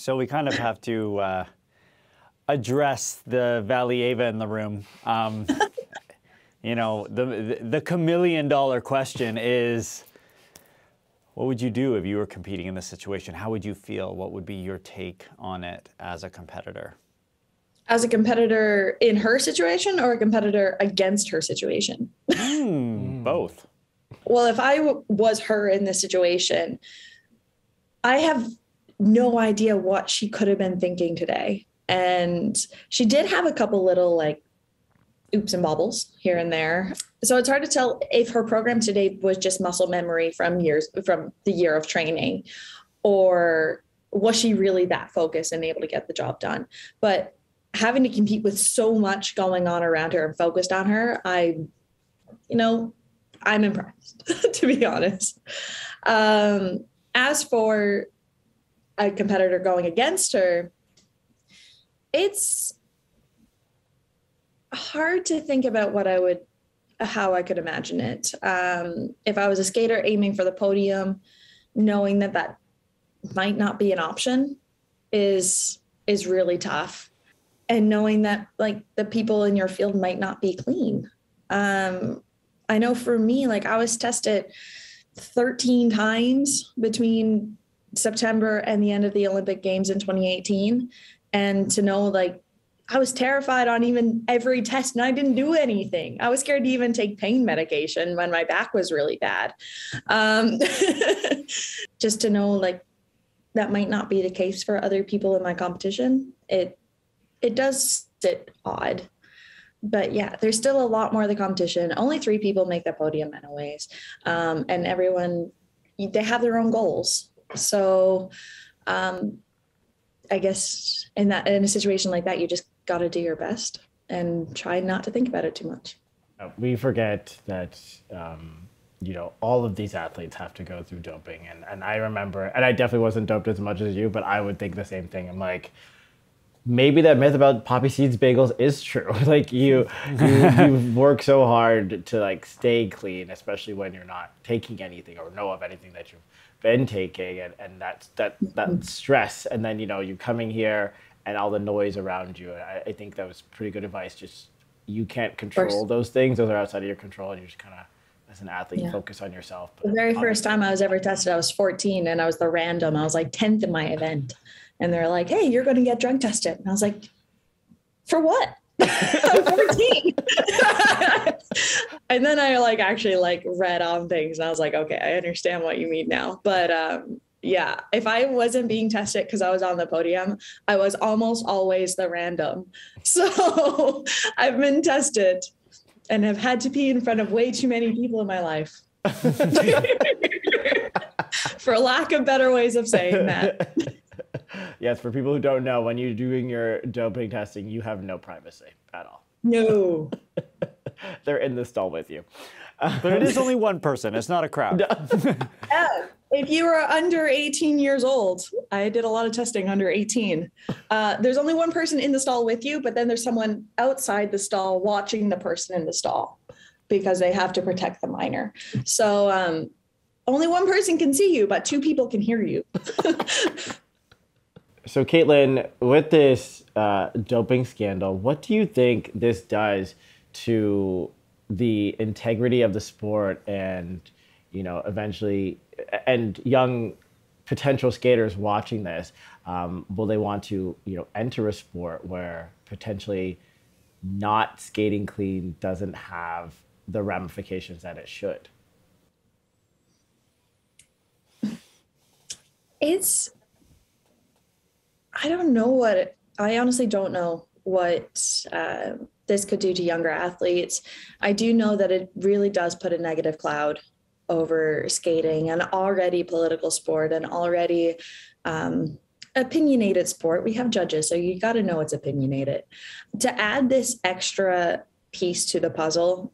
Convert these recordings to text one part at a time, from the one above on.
So we kind of have to uh, address the Valieva in the room. Um, you know, the, the chameleon dollar question is what would you do if you were competing in this situation? How would you feel? What would be your take on it as a competitor? As a competitor in her situation or a competitor against her situation? Mm, both. Well, if I w- was her in this situation, I have no idea what she could have been thinking today. And she did have a couple little like oops and bobbles here and there. So it's hard to tell if her program today was just muscle memory from years from the year of training or was she really that focused and able to get the job done. But having to compete with so much going on around her and focused on her, I you know, I'm impressed to be honest. Um as for a competitor going against her, it's hard to think about what I would, how I could imagine it. Um, if I was a skater aiming for the podium, knowing that that might not be an option is is really tough, and knowing that like the people in your field might not be clean. Um, I know for me, like I was tested 13 times between September and the end of the Olympic Games in 2018. And to know like I was terrified on even every test and I didn't do anything. I was scared to even take pain medication when my back was really bad. Um, just to know like that might not be the case for other people in my competition. It it does sit odd. But yeah, there's still a lot more of the competition. Only three people make the podium anyways. Um, and everyone they have their own goals. So um, I guess in that in a situation like that, you just got to do your best and try not to think about it too much. Uh, we forget that um, you know all of these athletes have to go through doping, and and I remember, and I definitely wasn't doped as much as you, but I would think the same thing. I'm like. Maybe that myth about poppy seeds bagels is true. like you, you, you work so hard to like stay clean, especially when you're not taking anything or know of anything that you've been taking, and, and that that that mm-hmm. stress, and then you know you're coming here and all the noise around you. I, I think that was pretty good advice. Just you can't control those things; those are outside of your control, and you just kind of, as an athlete, yeah. focus on yourself. The very first time I was ever tested, I was 14, and I was the random. I was like 10th in my event, and they're like, "Hey, you're going to get drug tested," and I was like, "For what?" I'm 14. and then I like actually like read on things and I was like, okay, I understand what you mean now. But um yeah, if I wasn't being tested because I was on the podium, I was almost always the random. So I've been tested and have had to pee in front of way too many people in my life. for lack of better ways of saying that. yes, for people who don't know, when you're doing your doping testing, you have no privacy at all. No. They're in the stall with you. But it is only one person. It's not a crowd. yeah. If you are under 18 years old, I did a lot of testing under 18. Uh, there's only one person in the stall with you, but then there's someone outside the stall watching the person in the stall because they have to protect the minor. So um, only one person can see you, but two people can hear you. so, Kaetlyn, with this uh, doping scandal, what do you think this does to the integrity of the sport and, you know, eventually and young potential skaters watching this, um, will they want to you know enter a sport where potentially not skating clean doesn't have the ramifications that it should? It's I don't know what I honestly don't know what uh, this could do to younger athletes. I do know that it really does put a negative cloud over skating, an already political sport, and already um, opinionated sport. We have judges, so you got to know it's opinionated. To add this extra piece to the puzzle,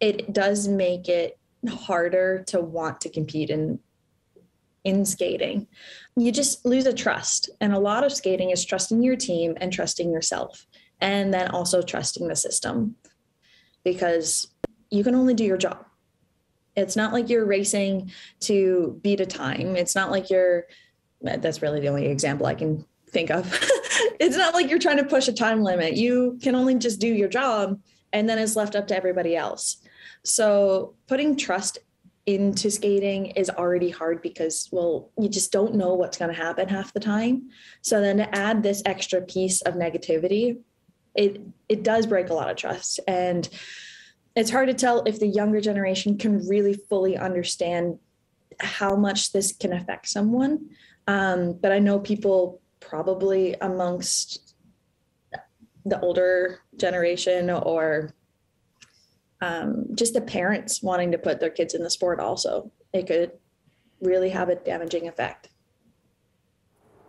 it does make it harder to want to compete in in skating. You just lose a trust. And a lot of skating is trusting your team and trusting yourself, and then also trusting the system because you can only do your job. It's not like you're racing to beat a time. It's not like you're, that's really the only example I can think of. it's not like you're trying to push a time limit. You can only just do your job and then it's left up to everybody else. So putting trust into skating is already hard because well you just don't know what's going to happen half the time. So then to add this extra piece of negativity it it does break a lot of trust. And it's hard to tell if the younger generation can really fully understand how much this can affect someone. Um, but i know people probably amongst the older generation or um, just the parents wanting to put their kids in the sport also it could really have a damaging effect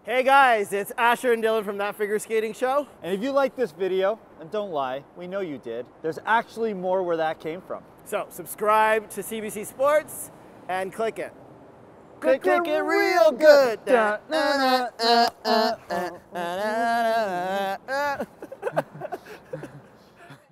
Hey guys, it's Asher and Dylan from That Figure Skating Show. And if you like this video, and don't lie, we know you did, there's actually more where that came from. So subscribe to CBC Sports and click it. Click, click it real good.